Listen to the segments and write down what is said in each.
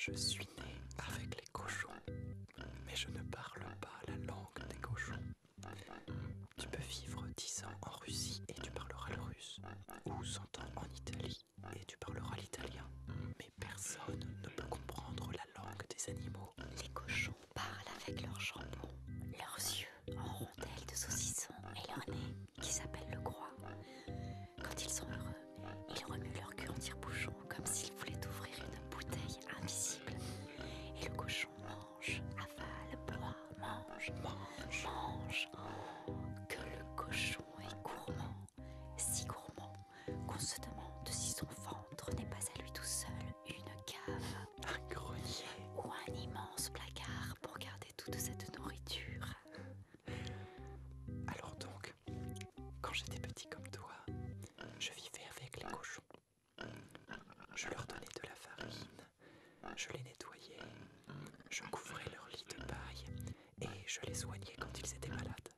Je suis né avec les cochons, mais je ne parle pas la langue des cochons. Tu peux vivre 10 ans en Russie et tu parleras le russe, ou 100 ans en Italie et tu parleras l'italien, mais personne ne peut comprendre la langue des animaux. Les cochons parlent avec leurs jambons, leurs yeux en rondelles de saucisson et leur nez qui s'appelle j'étais petit comme toi, je vivais avec les cochons. Je leur donnais de la farine, je les nettoyais, je couvrais leur lit de paille et je les soignais quand ils étaient malades.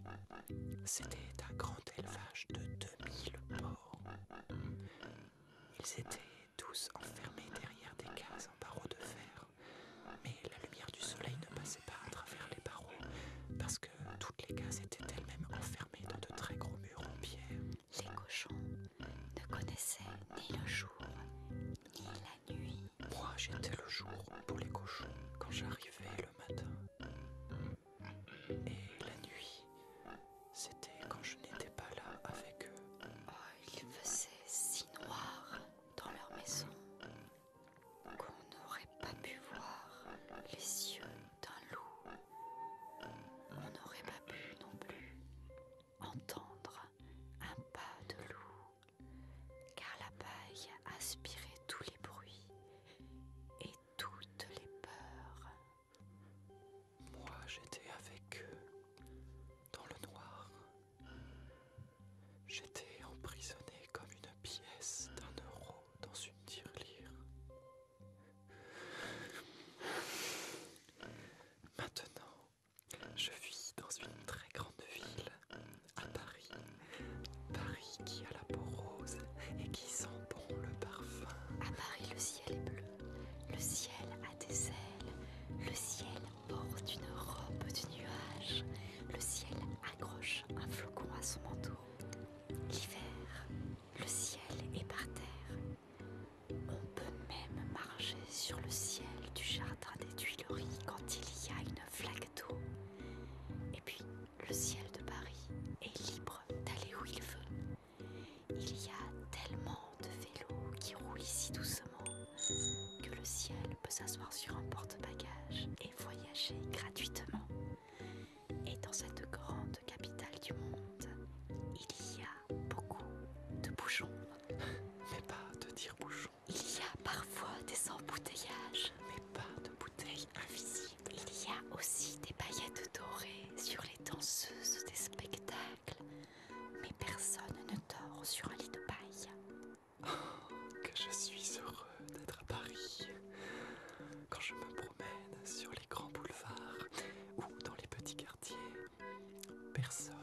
C'était un grand élevage de 2000 porcs. Ils étaient tous enfermés derrière des cases en Yeah. s'asseoir sur un porte-bagages et voyager gratuitement. Et dans cette grande capitale du monde, il y a beaucoup de bouchons. Mais pas de dire bouchons. Il y a parfois des embouteillages. Mais pas de bouteilles invisibles. Il y a aussi des paillettes dorées sur les danseuses personne.